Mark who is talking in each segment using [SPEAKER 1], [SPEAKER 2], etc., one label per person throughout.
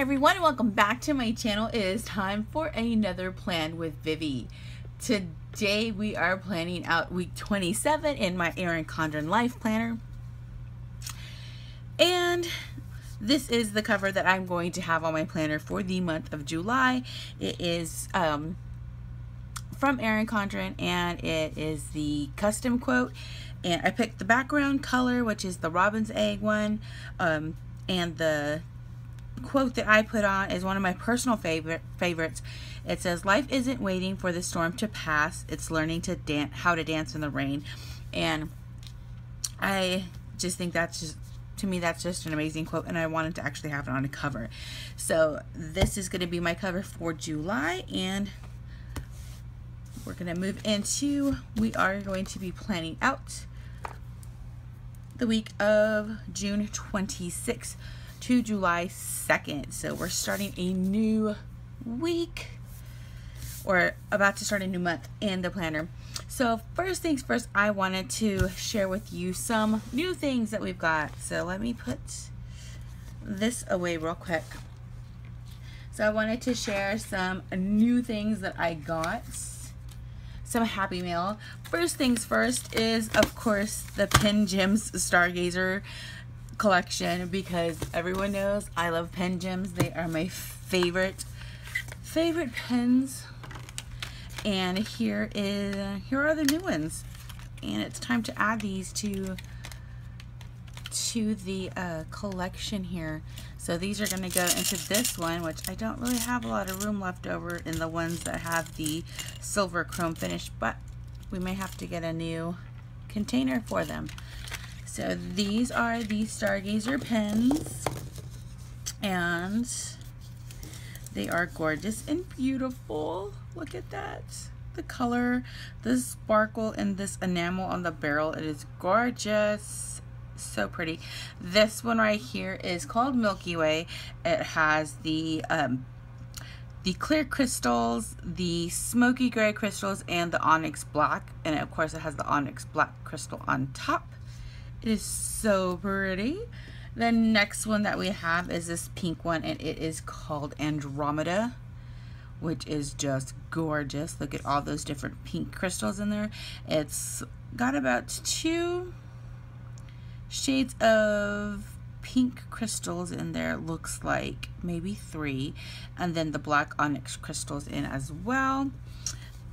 [SPEAKER 1] Everyone welcome back to my channel. It is time for another plan with Vivi. Today we are planning out week 27 in my Erin Condren Life Planner. And this is the cover that I'm going to have on my planner for the month of July. It is um, from Erin Condren and it is the custom quote. And I picked the background color, which is the robin's egg one. Um, and the quote that I put on is one of my personal favorite favorites. It says, "Life isn't waiting for the storm to pass; it's learning to dance how to dance in the rain." And I just think that's just to me that's just an amazing quote and I wanted to actually have it on a cover. So this is going to be my cover for July and we're going to move into we are going to be planning out the week of June 26th to July 2nd. So we're starting a new week or about to start a new month in the planner. So first things first, I wanted to share with you some new things that we've got. So let me put this away real quick. So I wanted to share some new things that I got. Some Happy Mail. First things first is, of course, the Pen Gems Stargazer collection because everyone knows I love pen gems. They are my favorite favorite pens. And here is here are the new ones. And it's time to add these to to the uh, collection here. So these are going to go into this one, which I don't really have a lot of room left over in the ones that have the silver chrome finish, but we may have to get a new container for them. So these are the Stargazer pens. And they are gorgeous and beautiful. Look at that. The color, the sparkle, and this enamel on the barrel. It is gorgeous. So pretty. This one right here is called Milky Way. It has the um, the clear crystals, the smoky gray crystals, and the onyx black. And of course it has the onyx black crystal on top. It is so pretty. The next one that we have is this pink one, and it is called Andromeda, which is just gorgeous. Look at all those different pink crystals in there. It's got about two shades of pink crystals in there looks like maybe three and then the black onyx crystals in as well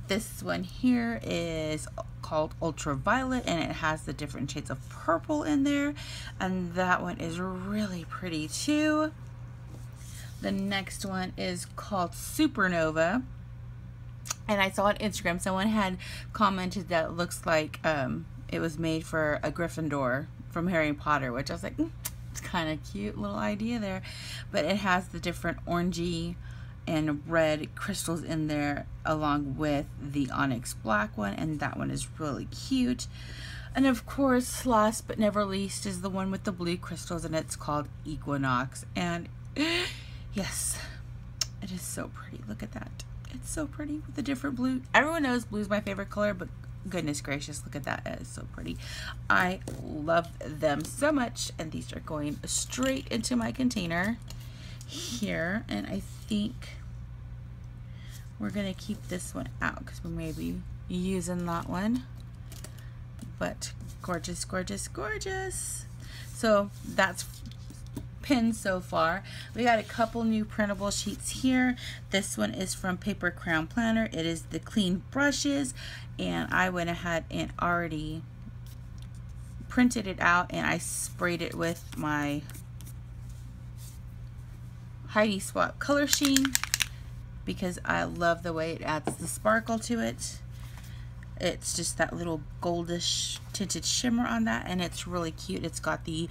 [SPEAKER 1] this one here is called Ultraviolet and it has the different shades of purple in there. And that one is really pretty too. The next one is called Supernova. And I saw on Instagram someone had commented that looks like um, it was made for a Gryffindor from Harry Potter, which I was like, mm, it's kind of cute little idea there. But it has the different orangey and red crystals in there along with the onyx black one and that one is really cute. And of course last but never least is the one with the blue crystals and it's called equinox. And yes it is so pretty. Look at that. It's so pretty with the different blue. Everyone knows blue is my favorite color but goodness gracious look at that. It is so pretty. I love them so much and these are going straight into my container here and I think we're to keep this one out because we may be using that one. But gorgeous, gorgeous, gorgeous. So that's pins so far. We got a couple new printable sheets here. This one is from Paper Crown Planner. It is the clean brushes and I went ahead and already printed it out and I sprayed it with my Heidi Swapp Color Sheen because I love the way it adds the sparkle to it. It's just that little goldish tinted shimmer on that and it's really cute. It's got the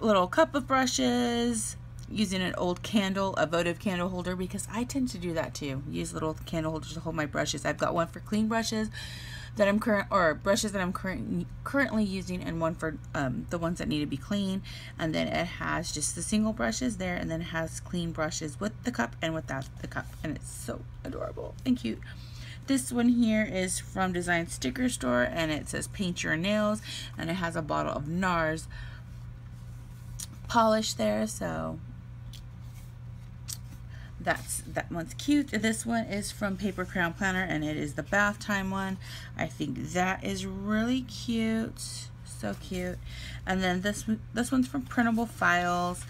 [SPEAKER 1] little cup of brushes, using an old candle, a votive candle holder because I tend to do that too. Use little candle holders to hold my brushes. I've got one for clean brushes, that I'm current or brushes that I'm current, currently using and one for um, the ones that need to be clean and then it has just the single brushes there and then it has clean brushes with the cup and without the cup. And it's so adorable and cute. This one here is from Design Sticker Store and it says paint your nails. And it has a bottle of NARS polish there. So that's that one's cute. This one is from Paper Crown Planner and it is the bath time one. I think that is really cute. So cute. And then this this one's from Printable Files.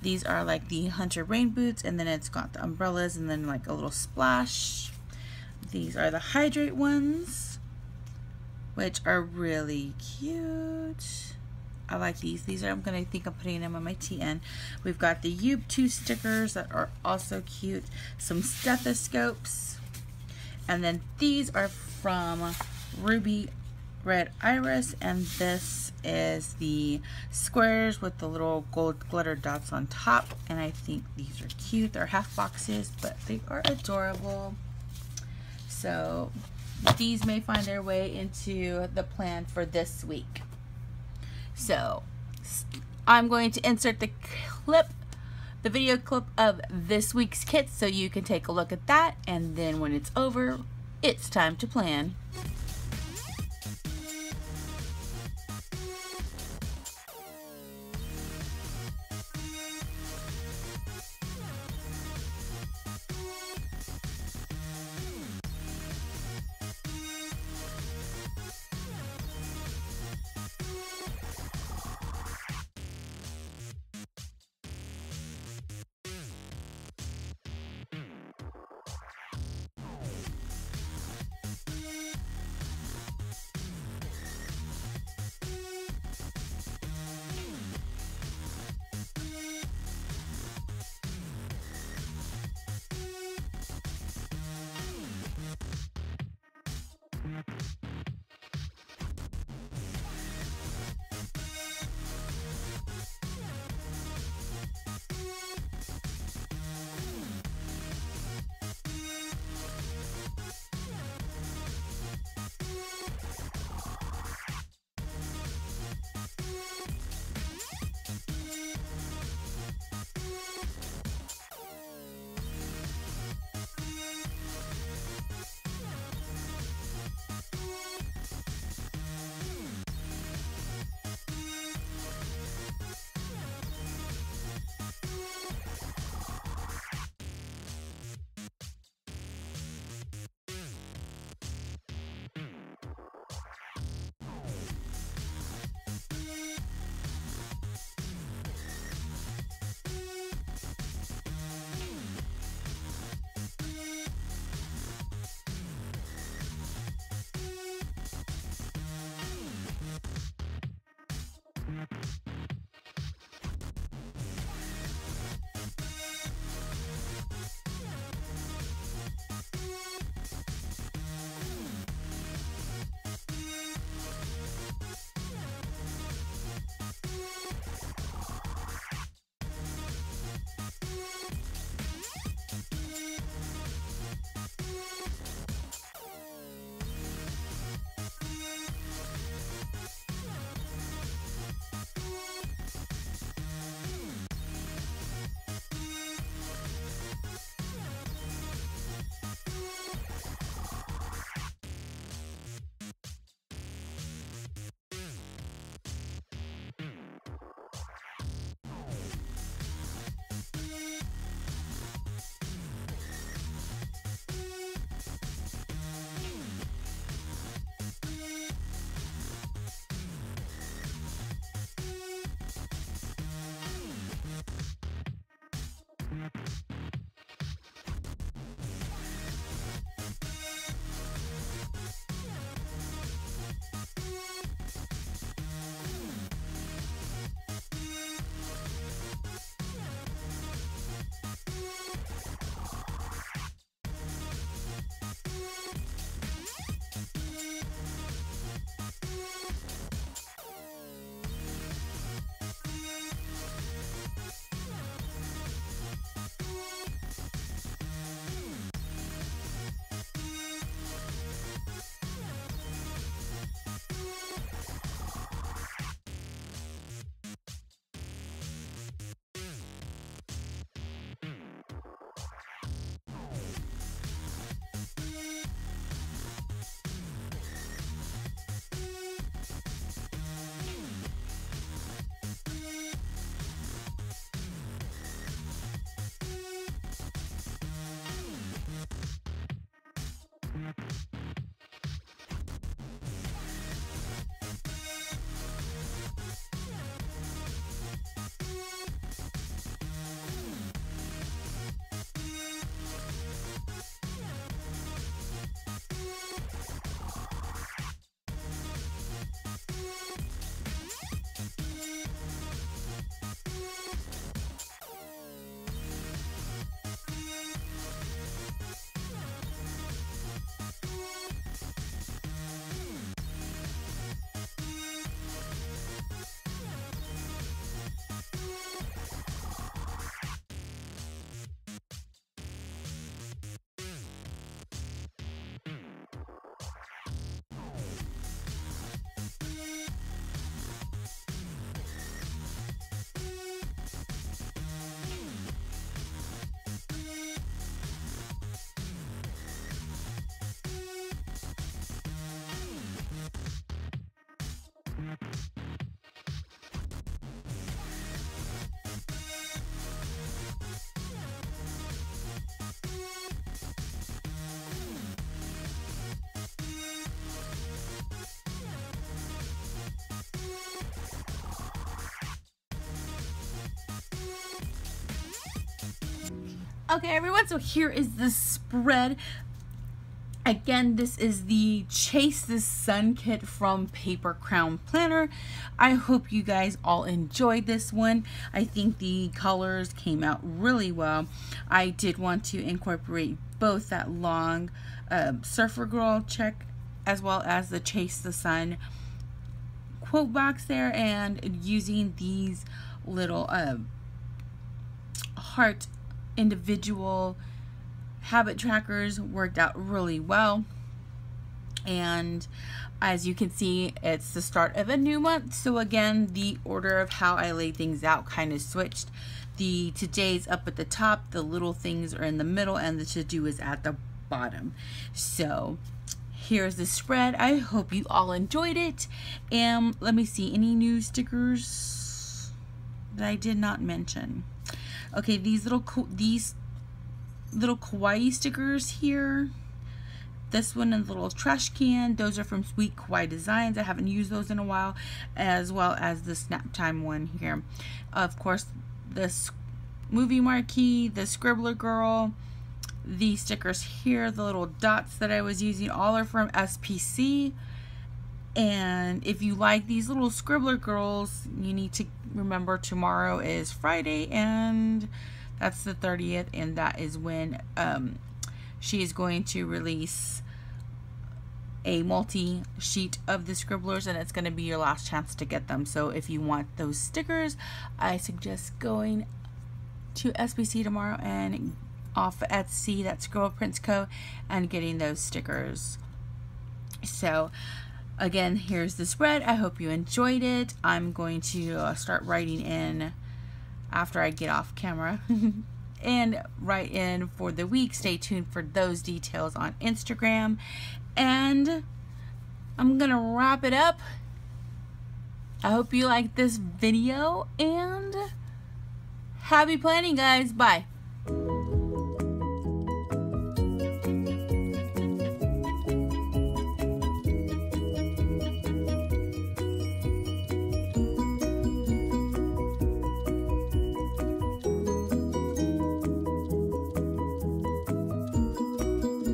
[SPEAKER 1] These are like the Hunter rain boots and then it's got the umbrellas and then like a little splash. These are the Hydrate ones, which are really cute. I like these. These are, I'm going to think I'm putting them on my TN. We've got the U2 stickers that are also cute. Some stethoscopes. And then these are from Ruby Red Iris. And this is the squares with the little gold glitter dots on top. And I think these are cute. They're half boxes, but they are adorable. So these may find their way into the plan for this week. So I'm going to insert the clip, the video clip of this week's kit so you can take a look at that. And then when it's over, it's time to plan. Okay, everyone, so here is the spread. Again, this is the Chase the Sun kit from Paper Crown Planner. I hope you guys all enjoyed this one. I think the colors came out really well. I did want to incorporate both that long uh, Surfer Girl check as well as the Chase the Sun quote box there and using these little uh, heart individual habit trackers worked out really well. And as you can see it's the start of a new month. So again the order of how I lay things out kind of switched. The today's up at the top the little things are in the middle and the to do is at the bottom. So here's the spread. I hope you all enjoyed it. And let me see any new stickers that I did not mention okay these little these little kawaii stickers here. This one and the little trash can. Those are from sweet kawaii designs. I haven't used those in a while as well as the snap time one here. Of course this movie marquee the scribbler girl. The stickers here, the little dots that I was using, all are from SPC. And if you like these little scribbler girls, you need to remember tomorrow is Friday and that's the 30th and that is when um, she is going to release a multi sheet of the scribblers and it's going to be your last chance to get them so if you want those stickers I suggest going to SPC tomorrow and off Etsy, that's Girl Prints Co., and getting those stickers. So, again, here's the spread. I hope you enjoyed it. I'm going to uh, start writing in after I get off camera. and write in for the week. Stay tuned for those details on Instagram. And I'm going to wrap it up. I hope you liked this video and happy planning, guys. Bye.